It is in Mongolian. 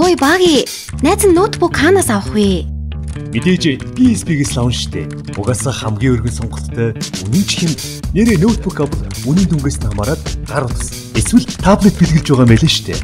Хөөе баги. Найз нь ноутбук хаанаас авах вэ? Мэдээж PSP-гээс лавн штэ. Угаасаа хамгийн өргөн сонголттой үнэн ч хэм нэрээ ноутбук авах үнэн дүнгээс хамаарат гар утас. Эсвэл таблет бэлгэлж байгаа мэлэн штэ.